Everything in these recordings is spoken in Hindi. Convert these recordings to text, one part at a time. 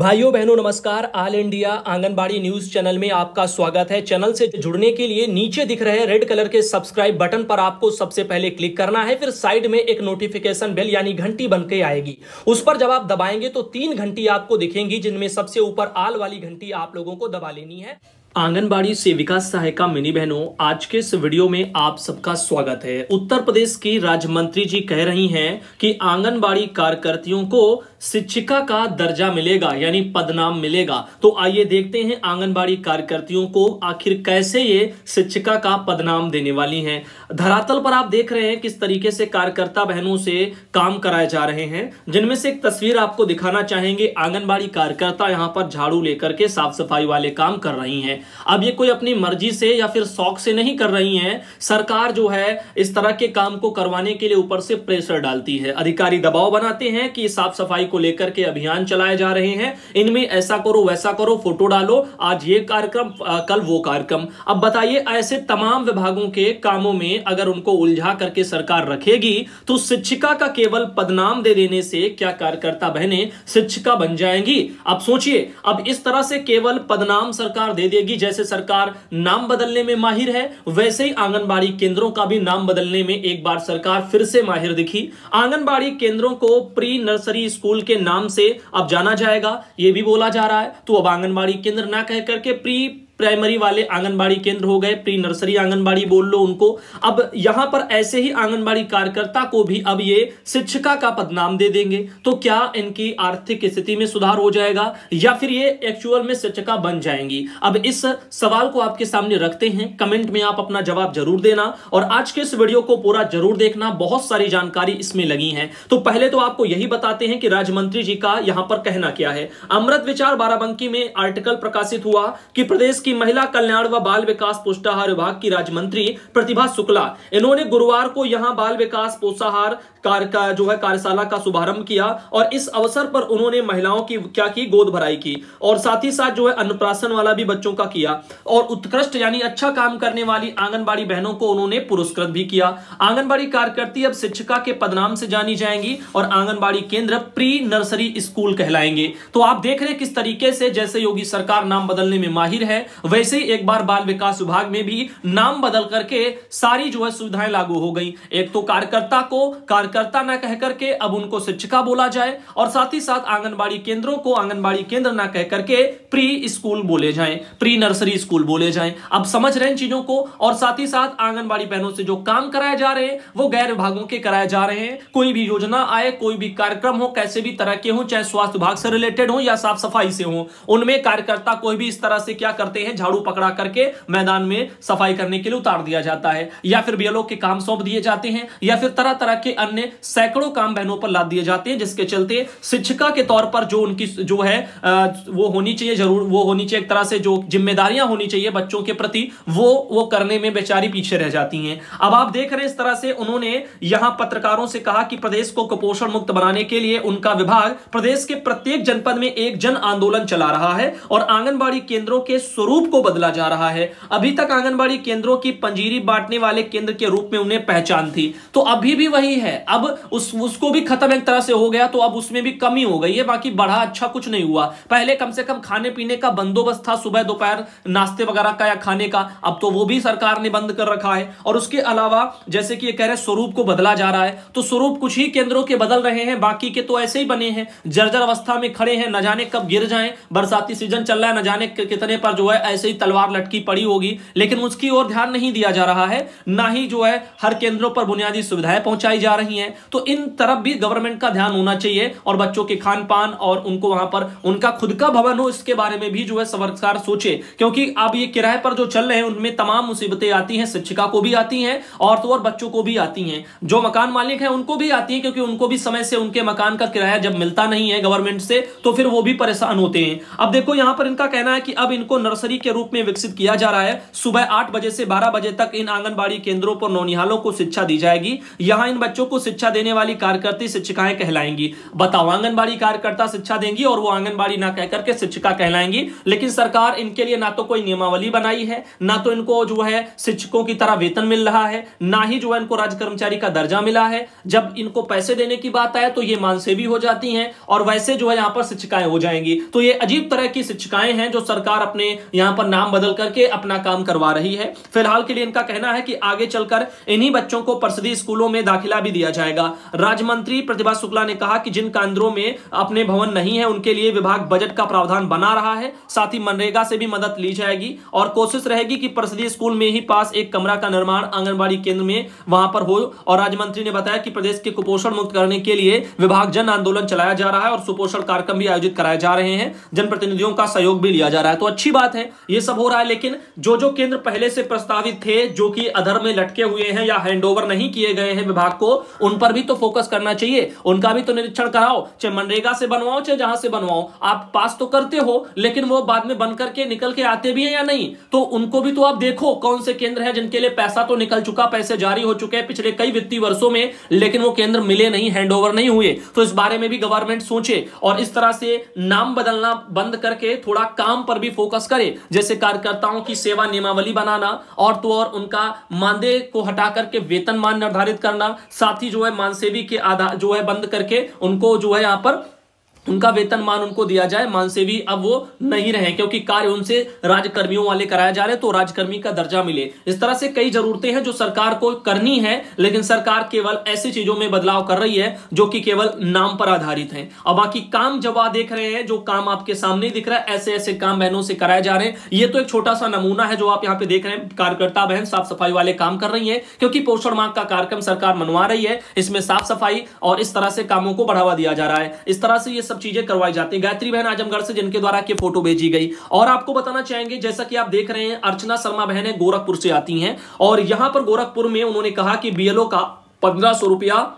भाइयों, बहनों, नमस्कार। All India Anganwadi news channel में आपका स्वागत है। चैनल से जुड़ने के लिए नीचे दिख रहे रेड कलर के सब्सक्राइब बटन पर आपको सबसे पहले क्लिक करना है, फिर साइड में एक नोटिफिकेशन बेल यानी घंटी बन के आएगी। उस पर जब आप दबाएँगे तो तीन घंटी आपको दिखेंगी, जिनमें सबसे ऊपर आल वाली घंटी आप लोगों को दबा लेनी है। आंगनबाड़ी सेविका सहायिका मिनी बहनों, आज के इस वीडियो में आप सबका स्वागत है। उत्तर प्रदेश की राज्य मंत्री जी कह रही हैं कि आंगनबाड़ी कार्यकर्तियों को शिक्षिका का दर्जा मिलेगा, यानी पदनाम मिलेगा। तो आइए देखते हैं आंगनबाड़ी कार्यकर्तियों को आखिर कैसे ये शिक्षिका का पदनाम देने वाली हैं। धरातल पर आप देख रहे हैं किस तरीके से कार्यकर्ता बहनों से काम कराए जा रहे हैं। जिनमें से एक तस्वीर आपको दिखाना चाहेंगे, आंगनबाड़ी कार्यकर्ता यहाँ पर झाड़ू लेकर के साफ़ सफ़ाई वाले काम कर रही हैं। अब ये कोई अपनी मर्ज़ी से या फिर शौक से नहीं कर रही हैं। सरकार जो है, इस तरह के काम को करवाने के लिए ऊपर से प्रेशर डालती है। अधिकारी दबाव बनाते हैं कि साफ़ सफ़ाई को लेकर के अभियान चलाए जा रहे हैं। इनमें ऐसा करो, वैसा करो, फ़ोटो डालो। आज ये कार्यक्रम कल वो कार्यक्रम। अब बताइए, ऐसे तमाम विभागों के कामों में अगर उनको उलझा करके सरकार रखेगी तो शिक्षिका का केवल पदनाम दे देने से क्या कार्यकर्ता बहने शिक्षिका बन जाएँगी? अब सोचिए, अब इस तरह से केवल पदनाम सरकार दे देगी जैसे सरकार नाम बदलने में माहिर है, वैसे ही आंगनबाड़ी केंद्रों का भी नाम बदलने में एक बार सरकार फिर से माहिर दिखी। आंगनबाड़ी केंद्रों को प्री नर्सरी स्कूल के नाम से अब जाना जाएगा यह भी बोला जा रहा है। तो अब आंगनबाड़ी केंद्र ना कह करके प्री प्राइमरी वाले आंगनबाड़ी केंद्र हो गए प्री नर्सरी आंगनबाड़ी बोल लो उनको। अब यहाँ पर ऐसे ही आंगनबाड़ी कार्यकर्ता को भी अब ये शिक्षिका का पदनाम दे देंगे। तो क्या इनकी आर्थिक स्थिति में सुधार हो जाएगा या फिर ये एक्चुअल में शिक्षिका बन जाएँगी? अब इस सवाल को आपके सामने रखते हैं। कमेंट में आप अपना जवाब ज़रूर देना और आज के इस वीडियो को पूरा ज़रूर देखना। बहुत सारी जानकारी इसमें लगी है। तो पहले तो आपको यही बताते हैं कि राज्य मंत्री जी का यहाँ पर कहना क्या है। अमृत विचार बाराबंकी में आर्टिकल प्रकाशित हुआ कि प्रदेश की की महिला कल्याण व बाल विकास पोषाहार विभाग की राज्य मंत्री प्रतिभा शुक्ला। इन्होंने गुरुवार को यहाँ बाल विकास पोषाहार कार्य का, जो है कार्यशाला का शुभारंभ किया और इस अवसर पर उन्होंने महिलाओं की क्या की? गोद भराई की और साथ ही साथ जो है अन्नप्राशन वाला भी बच्चों का किया और उत्कृष्ट यानी अच्छा काम करने वाली आंगनबाड़ी बहनों को उन्होंने पुरस्कृत भी किया। आंगनबाड़ी कार्यकर्ती अब शिक्षिका के पदनाम से जानी जाएँगी और आंगनबाड़ी केंद्र प्री नर्सरी स्कूल कहलाएँगे। तो आप देख रहे किस तरीके से जैसे योगी सरकार नाम बदलने में माहिर है वैसे ही एक बार बाल विकास विभाग में भी नाम बदल करके सारी जो है सुविधाएँ लागू हो गई। एक तो कार्यकर्ता को, कार्यकर्ता ना कह करके अब उनको शिक्षिका बोला जाए और साथ ही साथ आंगनबाड़ी केंद्रों को आंगनबाड़ी केंद्र ना कह करके प्री स्कूल बोले जाए, प्री नर्सरी स्कूल बोले जाए। अब समझ रहे हैं चीज़ों को और साथ ही साथ आंगनबाड़ी बहनों से जो काम कराए जा रहे हैं, वो गैर विभागों के कराए जा रहे हैं। कोई भी योजना आए, कोई भी कार्यक्रम हो, कैसे भी तरह के हो, चाहे स्वास्थ्य विभाग से रिलेटेड हो या साफ़ सफ़ाई से हो, उनमें कार्यकर्ता कोई भी इस तरह से क्या करते हैं झाड़ू पकड़ा करके मैदान में सफ़ाई करने के लिए उतार दिया जाता है। या फिर बीएलओ के काम सौंप दिए जाते हैं, या फिर तरह तरह के अन्य सैकड़ों काम बहनों पर लाद दिए जाते हैं, जिसके चलते शिक्षिका के तौर पर जो उनकी जो है वो होनी चाहिए, ज़रूर वो होनी चाहिए, एक तरह से जो जिम्मेदारियाँ होनी चाहिए बच्चों के प्रति, वो वो करने में बेचारी पीछे रह जाती हैं। अब आप देख रहे हैं इस तरह से उन्होंने यहाँ पत्रकारों से कहा कि प्रदेश को कुपोषण मुक्त बनाने के लिए उनका विभाग प्रदेश के प्रत्येक जनपद में एक जन आंदोलन चला रहा है और आंगनबाड़ी केंद्रों के स्वरूप को बदला जा रहा है। अभी तक आंगनबाड़ी केंद्रों की पंजीरी बांटने वाले केंद्र के रूप में उन्हें पहचान थी। तो अभी भी वही है। अब उस, उसको भी खत्म एक तरह से हो गया तो अब उसमें भी कमी हो गई है। बाकी बढ़ा अच्छा कुछ नहीं हुआ। पहले कम से कम खाने पीने का बंदोबस्त था, सुबह दोपहर नाश्ते वगैरह का या खाने का। अब तो वो भी सरकार ने बंद कर रखा है। और उसके अलावा, जैसे कि ये कह रहे स्वरूप को बदला जा रहा है। तो स्वरूप कुछ ही केंद्रों के बदल रहे हैं, बाकी के तो ऐसे ही बने हैं। जर्जर अवस्था में खड़े हैं, न जाने कब गिर जाएँ। बरसाती सीज़न चल रहा है, न जाने कितने पर जो है ऐसे ही तलवार लटकी पड़ी होगी, लेकिन उसकी ओर ध्यान नहीं दिया जा रहा है, ना ही जो है हर केंद्रों पर बुनियादी सुविधाएँ पहुंचाई जा रही हैं। तो इन तरफ़ भी गवर्नमेंट का ध्यान होना चाहिए और बच्चों के खान पान और उनको वहाँ पर उनका खुद का भवन हो, इसके बारे में भी जो है सरकार सोचे। क्योंकि अब ये किराए पर जो चल रहे हैं, उनमें तमाम मुसीबतें आती हैं, शिक्षिका को भी आती हैं और तो और बच्चों को भी आती हैं। जो मकान मालिक हैं, उनको भी आती हैं, क्योंकि उनको भी समय से उनके मकान का किराया जब मिलता नहीं है गवर्नमेंट से तो फिर वो भी परेशान होते हैं। अब देखो, यहाँ पर इनका कहना है कि अब इनको नर्सरी नर्सरी के रूप में विकसित किया जा रहा है। सुबह आठ बजे से बारह बजे तक इन आंगनबाड़ी केंद्रों पर नौनिहालों को शिक्षा दी जाएगी। यहाँ इन बच्चों को शिक्षा देने वाली कार्यकर्ती शिक्षिकाएँ कहलाएँगी। बताओ, आंगनबाड़ी कार्यकर्ता शिक्षा देंगी और वो आंगनबाड़ी ना कहकर के शिक्षिका कहलाएँगी। लेकिन सरकार इनके लिए ना तो कोई नियमावली बनाई है, ना तो इनको जो है शिक्षकों की तरह वेतन मिल रहा है, ना ही जो है इनको राज्य कर्मचारी का दर्जा मिला है। जब इनको पैसे देने की बात आए तो ये मानसेवी हो जाती हैं और वैसे जो है यहाँ पर शिक्षिकाएँ हो जाएँगी। तो ये अजीब तरह की शिक्षिकाएँ हैं जो सरकार अपने यहाँ पर नाम बदल करके अपना काम करवा रही है। फ़िलहाल के लिए इनका कहना है कि आगे चलकर इन्हीं बच्चों को परिषदीय स्कूलों में दाखिला भी दिया जाएगा। राज्य मंत्री प्रतिभा शुक्ला ने कहा कि जिन केंद्रों में अपने भवन नहीं है, उनके लिए विभाग बजट का प्रावधान बना रहा है। साथ ही मनरेगा से भी मदद ली जाएगी और कोशिश रहेगी कि परिषदीय स्कूल में ही पास एक कमरा का निर्माण आंगनबाड़ी केंद्र में वहाँ पर हो। और राज्य मंत्री ने बताया कि प्रदेश के कुपोषण मुक्त करने के लिए विभाग जन आंदोलन चलाया जा रहा है और सुपोषण कार्यक्रम भी आयोजित कराए जा रहे हैं। जनप्रतिनिधियों का सहयोग भी लिया जा रहा है। तो अच्छी बात है ये सब हो रहा है, लेकिन जो जो केंद्र पहले से प्रस्तावित थे, जो कि अधर में लटके हुए हैं या हैंडओवर नहीं किए गए हैं विभाग को, उन पर भी तो फोकस करना चाहिए। उनका भी तो निरीक्षण कराओ, चाहे मनरेगा से बनवाओ, चाहे जहाँ से बनवाओ। आप पास तो करते हो, लेकिन वो बाद में बन करके निकल के आते भी है या नहीं? तो उनको भी तो आप देखो कौन से केंद्र है जिनके लिए पैसा तो निकल चुका, पैसे जारी हो चुके हैं पिछले कई वित्तीय वर्षों में, लेकिन वो केंद्र मिले नहीं हैंडओवर नहीं हुए। तो इस बारे में भी गवर्नमेंट सोचे और इस तरह से नाम बदलना बंद करके थोड़ा काम पर भी फोकस करे। जैसे कार्यकर्ताओं की सेवा नियमावली बनाना और तो और उनका मानदेय को हटा करके वेतन मान निर्धारित करना, साथ ही जो है मानसेवी के आधार जो है बंद करके उनको जो है यहाँ पर उनका वेतन मान उनको दिया जाए, मानसेवी अब वो नहीं रहे, क्योंकि कार्य उनसे राजकर्मियों वाले कराया जा रहे तो राजकर्मी का दर्जा मिले। इस तरह से कई जरूरतें हैं जो सरकार को करनी है, लेकिन सरकार केवल ऐसी चीज़ों में बदलाव कर रही है, जो कि केवल नाम पर आधारित है। और बाकी काम जब आप देख रहे हैं, जो काम आपके सामने दिख रहा है, ऐसे ऐसे काम बहनों से कराए जा रहे हैं। ये तो एक छोटा सा नमूना है जो आप यहाँ पे देख रहे हैं, कार्यकर्ता बहन साफ़ सफ़ाई वाले काम कर रही है, क्योंकि पोषण माह का कार्यक्रम सरकार मनवा रही है, इसमें साफ़ सफ़ाई और इस तरह से कामों को बढ़ावा दिया जा रहा है। इस तरह से ये सब चीज़ें करवाई जाती है। गायत्री बहन आजमगढ़ से जिनके द्वारा की फ़ोटो भेजी गई। और आपको बताना चाहेंगे, जैसा कि आप देख रहे हैं, अर्चना शर्मा बहन गोरखपुर से आती हैं। और यहाँ पर गोरखपुर में उन्होंने कहा कि बीएलओ का पंद्रह रुपया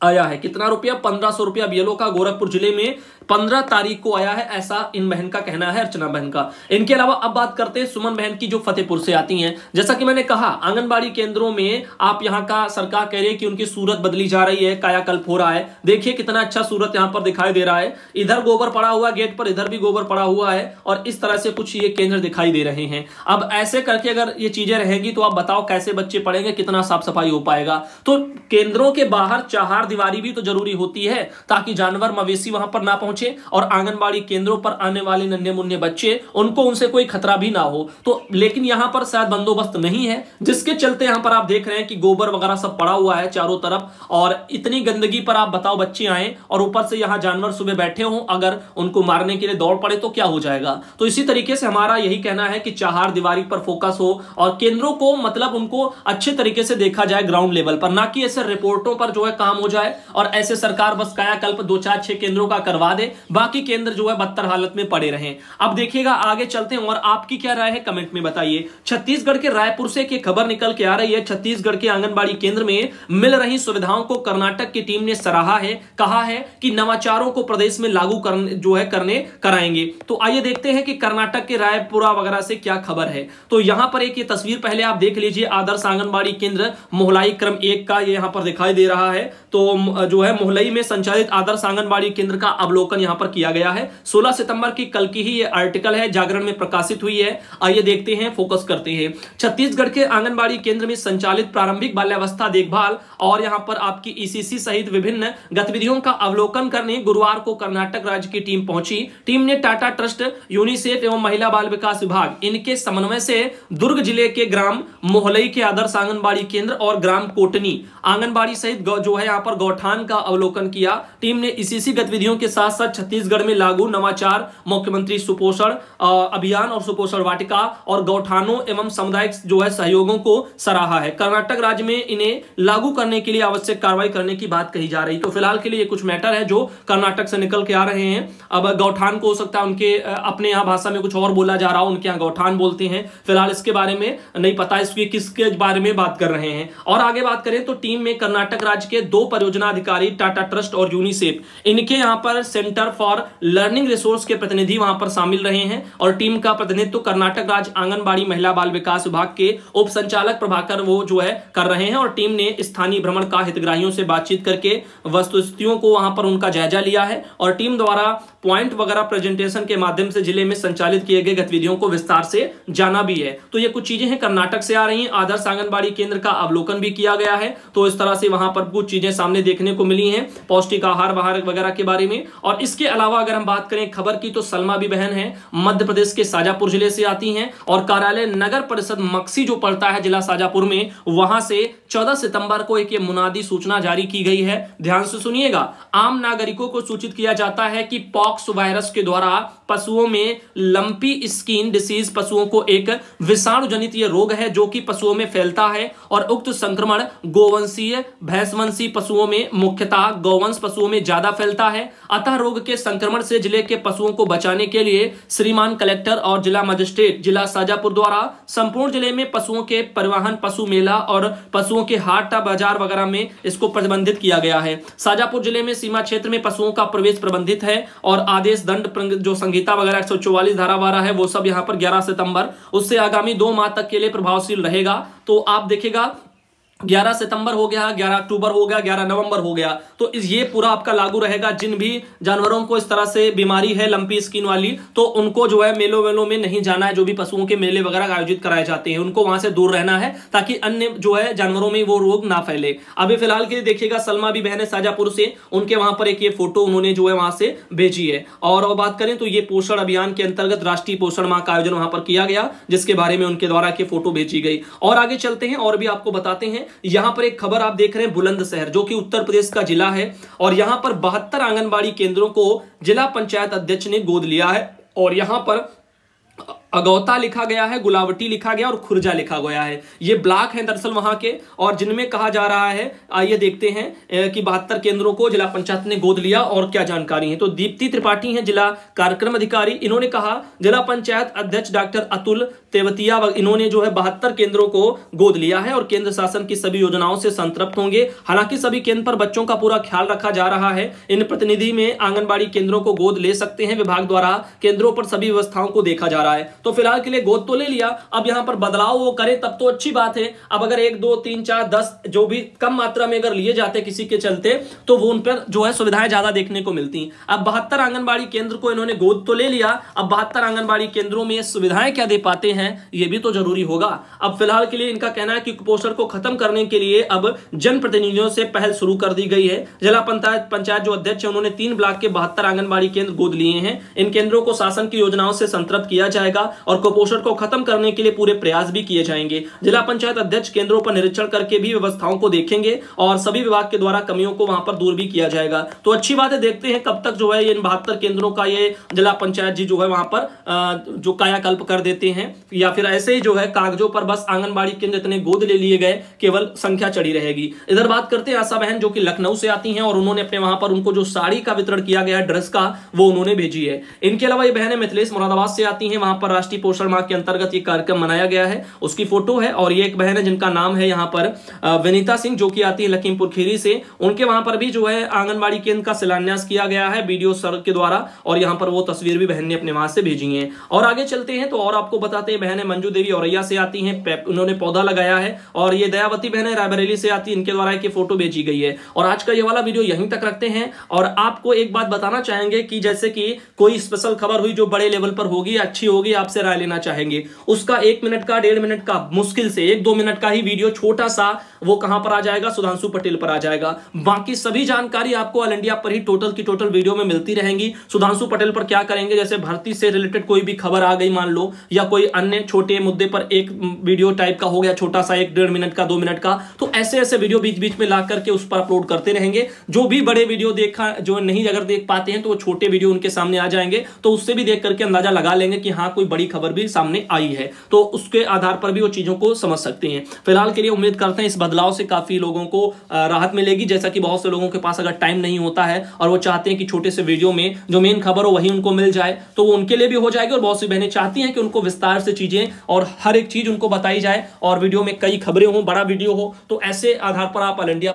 आया है। कितना रुपया? पंद्रह सौ रुपया बीएलओ का गोरखपुर ज़िले में पंद्रह तारीख को आया है, ऐसा इन बहन का कहना है, अर्चना बहन का। इनके अलावा अब बात करते हैं सुमन बहन की, जो फतेहपुर से आती हैं। जैसा कि मैंने कहा, आंगनबाड़ी केंद्रों में आप यहाँ का सरकार कह रही है कि उनकी सूरत बदली जा रही है, कायाकल्प हो रहा है। देखिए कितना अच्छा सूरत यहाँ पर दिखाई दे रहा है। इधर गोबर पड़ा हुआ गेट पर, इधर भी गोबर पड़ा हुआ है और इस तरह से कुछ ये केंद्र दिखाई दे रहे हैं। अब ऐसे करके अगर ये चीज़ें रहेंगी तो आप बताओ कैसे बच्चे पढ़ेंगे, कितना साफ़ सफ़ाई हो पाएगा। तो केंद्रों के बाहर चार दीवारी भी तो ज़रूरी होती है, ताकि जानवर मवेशी वहाँ पर ना पहुँचे। और आंगनबाड़ी केंद्रों पर आने वाले नन्हे मुन्ने बच्चे, उनको उनसे कोई खतरा भी ना हो। तो लेकिन यहाँ पर शायद बंदोबस्त नहीं है, जिसके चलते यहाँ पर आप देख रहे हैं कि गोबर वगैरह सब पड़ा हुआ है चारों तरफ़ और इतनी गंदगी पर आप बताओ बच्चे आए और ऊपर से यहाँ जानवर सुबह बैठे हो, अगर उनको मारने के लिए दौड़ पड़े तो क्या हो जाएगा? तो इसी तरीके से हमारा यही कहना है कि चार दीवारी पर फोकस हो और केंद्रों को मतलब उनको अच्छे तरीके से देखा जाए ग्राउंड लेवल पर, ना कि ऐसे रिपोर्टों पर जो है काम हो जाए और ऐसे सरकार बस कायाकल्प दो चार छह केंद्रों का करवा दे बाकी केंद्र जो है बदतर हालत में पड़े रहे। अब देखिएगा, आगे चलते हैं और आपकी क्या राय है कमेंट में बताइए। छत्तीसगढ़ के रायपुर से की खबर निकल के आ रही है, छत्तीसगढ़ के आंगनबाड़ी केंद्र में मिल रही सुविधाओं को कर्नाटक की टीम ने सराहा है, कहा है कि नवाचारों को प्रदेश में लागू करने, जो है करने, कराएँगे। तो आइए देखते हैं कि कर्नाटक के रायपुरा वगैरह से क्या खबर है। तो यहाँ पर एक ये तस्वीर पहले आप देख लीजिए, आदर्श आंगनबाड़ी केंद्र, मोहलाई क्रम एक का यहाँ पर दिखाई दे रहा है। तो जो है मोहलई में संचालित आदर्श आंगनबाड़ी केंद्र का अवलोकन यहाँ पर किया गया है। 16 सितंबर की कल की ही ये आर्टिकल है, जागरण में प्रकाशित हुई है। आइए देखते हैं फोकस करते हैं। छत्तीसगढ़ के आंगनबाड़ी केंद्र में संचालित प्रारंभिक बाल्यावस्था देखभाल और यहाँ पर आपकी ईसीसी सहित विभिन्न गतिविधियों का अवलोकन करने गुरुवार को कर्नाटक राज्य की टीम पहुँची। टीम ने टाटा ट्रस्ट, यूनिसेफ एवं महिला बाल विकास विभाग, इनके समन्वय से दुर्ग ज़िले के ग्राम मोहलई के आदर्श आंगनबाड़ी केंद्र और ग्राम कोटनी, आंगनबाड़ी सहित जो है यहाँ पर गौठान का अवलोकन किया। टीम ने इसी गतिविधियों के साथ साथ छत्तीसगढ़ में लागू नवाचार, मुख्यमंत्री सुपोषण अभियान और सुपोषण वाटिका और गौठानों एवं सामुदायिक जो है सहयोगों को सराहा है। कर्नाटक राज्य में इन्हें लागू करने के लिए आवश्यक कार्रवाई करने की बात कही जा रही तो फ़िलहाल के लिए कुछ मैटर है जो कर्नाटक से निकल के आ रहे हैं। अब गौठान को हो सकता है उनके अपने यहाँ भाषा में कुछ और बोला जा रहा हो, उनके यहाँ गौठान बोलते हैं। फ़िलहाल इसके बारे में नहीं पता, इसके, किसके बारे में बात कर रहे हैं। और आगे बात करें तो टीम में कर्नाटक राज्य के दो परियोजना अधिकारी, टाटा ट्रस्ट और यूनिसेफ, इनके यहाँ पर central centre for learning resource के प्रतिनिधि वहाँ पर शामिल रहे हैं और टीम का प्रतिनिधित्व कर्नाटक राज्य आंगनबाड़ी महिला बाल विकास विभाग के उप संचालक प्रभाकर वो जो है कर रहे हैं और टीम ने स्थानीय भ्रमण का हितग्राहियों से बातचीत करके वस्तुस्थितियों को वहाँ पर उनका जायजा लिया है और टीम द्वारा पॉइंट वगैरह प्रेजेंटेशन के माध्यम से ज़िले में संचालित किए गए गतिविधियों को विस्तार से जाना भी है। तो ये कुछ चीज़ें हैं, कर्नाटक से आ रही हैं। आदर्श आंगनबाड़ी केंद्र का अवलोकन भी किया गया है। तो इस तरह से वहाँ पर कुछ चीज़ें सामने देखने को मिली हैं, पौष्टिक आहार वगैरह के बारे में और इसके अलावा अगर हम बात करें खबर की तो सलमा भी बहन है, मध्य प्रदेश के साजापुर ज़िले से आती हैं और कार्यालय नगर परिषद मक्सी जो पड़ता है जिला साजापुर में, वहाँ से 14 सितंबर को एक मुनादी सूचना जारी की गई है। ध्यान से सुनिएगा, आम नागरिकों को सूचित किया जाता है कि पॉक्स वायरस के द्वारा पशुओं में लंपी स्किन डिसीज पशुओं को एक विषाणु जनित यह रोग है जो कि पशुओं में फैलता है और उक्त संक्रमण गोवंशीय भैंसवंशी पशुओं में मुख्यतः गौवंश पशुओं में ज़्यादा फैलता है। अतः रोग के संक्रमण से ज़िले के पशुओं को बचाने के लिए श्रीमान कलेक्टर और जिला मजिस्ट्रेट, जिला साजापुर द्वारा संपूर्ण ज़िले में पशुओं के परिवहन, पशु मेला और पशुओं के हाट बाज़ार वगैरह में इसको प्रतिबंधित किया गया है। साजापुर ज़िले में सीमा क्षेत्र में पशुओं का प्रवेश प्रबंधित है और आदेश दंड जो संहिता वगैरह एक धारा बारह है, वो सब यहाँ पर ग्यारह सितंबर, उससे आगामी दो माह तक के लिए प्रभावशील रहेगा। तो आप देखेगा 11 सितंबर हो गया 11 अक्टूबर हो गया 11 नवंबर हो गया। तो ये पूरा आपका लागू रहेगा, जिन भी जानवरों को इस तरह से बीमारी है, लंपी स्किन वाली तो उनको जो है मेलों वेलों में नहीं जाना है, जो भी पशुओं के मेले वगैरह आयोजित कराए जाते हैं, उनको वहाँ से दूर रहना है, ताकि अन्य जो है जानवरों में वो रोग ना फैले। अभी फ़िलहाल के लिए देखिएगा, सलमा भी बहन है साजापुर से, उनके वहाँ पर एक ये फ़ोटो उन्होंने जो है वहाँ से भेजी है। और बात करें तो ये पोषण अभियान के अंतर्गत राष्ट्रीय पोषण माह का आयोजन वहाँ पर किया गया, जिसके बारे में उनके द्वारा ये फ़ोटो भेजी गई। और आगे चलते हैं, और भी आपको बताते हैं यहाँ पर एक खबर आप देख रहे हैं, बुलंदशहर, जो कि उत्तर प्रदेश का जिला है, और यहाँ पर बहत्तर आंगनबाड़ी केंद्रों को जिला पंचायत अध्यक्ष ने गोद लिया है, और यहाँ पर अगौता लिखा गया है, गुलावटी लिखा गया और खुरजा लिखा गया है। ये ब्लॉक है दरअसल वहाँ के और जिनमें कहा जा रहा है, आइए देखते हैं कि बहत्तर केंद्रों को जिला पंचायत ने गोद लिया और क्या जानकारी है। तो दीप्ति त्रिपाठी हैं, जिला कार्यक्रम अधिकारी। इन्होंने कहा, जिला पंचायत अध्यक्ष डॉक्टर अतुल तेवतिया इन्होंने जो है बहत्तर केंद्रों को गोद लिया है और केंद्र शासन की सभी योजनाओं से संतृप्त होंगे। हालाँकि सभी केंद्र पर बच्चों का पूरा ख्याल रखा जा रहा है। इन प्रतिनिधि में आंगनबाड़ी केंद्रों को गोद ले सकते हैं, विभाग द्वारा केंद्रों पर सभी व्यवस्थाओं को देखा जा रहा है। तो फ़िलहाल के लिए गोद तो ले लिया। अब यहाँ पर बदलाव वो करे, तब तो अच्छी बात है। अब अगर एक, दो, तीन, चार, दस जो भी कम मात्रा में अगर लिए जाते किसी के चलते तो वो उन पर जो है सुविधाएँ ज़्यादा देखने को मिलती अब बहत्तर आंगनबाड़ी केंद्र को इन्होंने गोद तो ले लिया। अब बहत्तर आंगनबाड़ी केंद्रों में सुविधाएँ क्या दे पाते हैं, ये भी तो ज़रूरी होगा। अब फ़िलहाल के लिए इनका कहना है कि कुपोषण को खत्म करने के लिए अब जनप्रतिनिधियों से पहल शुरू कर दी गई है। जिला पंचायत पंचायत जो अध्यक्ष है, उन्होंने तीन ब्लॉक के बहत्तर आंगनबाड़ी केंद्र गोद लिए हैं। इन केंद्रों को शासन की योजनाओं से संतृप्त किया जाएगा। और कुपोषण को खत्म करने के लिए पूरे प्रयास भी किए जाएँगे। जिला पंचायत अध्यक्ष केंद्रों पर निरीक्षण करके भी व्यवस्थाओं को देखेंगे और सभी विभाग के द्वारा कमियों को वहाँ पर दूर भी किया जाएगा। तो अच्छी बात है देखते हैं कब तक जो है इन बहत्तर केंद्रों का ये जिला पंचायत जी जो है वहाँ पर जो कायाकल्प कर देते हैं। या फिर ऐसे ही जो है कागजों पर बस आंगनबाड़ी केंद्र इतने गोद ले लिए गए, केवल संख्या चढ़ी रहेगी। इधर बात करते हैं आशा बहन जो कि लखनऊ से आती हैं और उन्होंने अपने वहाँ पर उनको जो साड़ी का वितरण किया गया ड्रेस का, वो उन्होंने भेजी है। इनके अलावा ये बहनें मिथिलेश मुरादाबाद से आती हैं, वहाँ पर राष्ट्रीय पोषण माह के अंतर्गत ये कार्यक्रम मनाया गया है। उसकी फ़ोटो है और ये एक बहन है जिनका नाम है यहाँ पर विनीता सिंह, जो कि आती है लखीमपुर खीरी से। उनके वहाँ पर भी जो है आंगनबाड़ी केंद्र का शिलान्यास किया गया है वीडियो सर के द्वारा और यहाँ पर वो तस्वीर भी बहन ने अपने वहाँ से भेजी है। और आगे चलते हैं तो और आपको बताते हैं, बहन मंजू देवी औरैया से आती है उन्होंने पौधा लगाया है और ये दयावती बहन है, रायबरेली से आती है, इनके द्वारा एक फ़ोटो भेजी गई है। और आज का ये वाला वीडियो यहीं तक रखते हैं और आपको एक बात बताना चाहेंगे कि जैसे कि कोई स्पेशल खबर हुई जो बड़े लेवल पर होगी, अच्छी होगी आपसे राय लेना चाहेंगे। उसका एक मिनट का, डेढ़ मिनट का मुश्किल से, एक दो मिनट का ही वीडियो छोटा सा, वो कहाँ पर आ जाएगा? सुधांशु पटेल पर आ जाएगा। बाकी सभी जानकारी आपको ऑल इंडिया पर ही टोटल की टोटल वीडियो में मिलती रहेंगी। सुधांशु पटेल पर क्या करेंगे? जैसे भर्ती से रिलेटेड कोई भी खबर आ गई, मान लो, या कोई अन्य छोटे मुद्दे पर एक वीडियो टाइप का हो गया, छोटा सा एक, डेढ़ मिनट का, दो मिनट का तो ऐसे ऐसे वीडियो बीच बीच में ला करके उस पर अपलोड करते रहेंगे। जो भी बड़े वीडियो देखा, जो नहीं अगर देख पाते हैं तो वो छोटे वीडियो उनके सामने आ जाएँगे तो उससे भी देख करके अंदाज़ा लगा लेंगे कि हाँ कोई बड़ी खबर भी सामने आई है। तो उसके आधार पर भी वो चीज़ों को समझ सकते हैं। फ़िलहाल के लिए उम्मीद करते हैं इस बदलाव से काफ़ी लोगों को राहत मिलेगी। जैसा कि बहुत से लोगों के पास अगर टाइम नहीं होता है और वो चाहते हैं कि छोटे से वीडियो में जो मेन खबर हो वही उनको मिल जाए तो वो उनके लिए भी हो जाएगी। और बहुत सी बहनें चाहती हैं कि उनको विस्तार से चीज़ें और हर एक चीज़ उनको बताई जाए और वीडियो में कई खबरें हो, बड़ा वीडियो हो तो ऐसे आधार पर आप ऑल इंडिया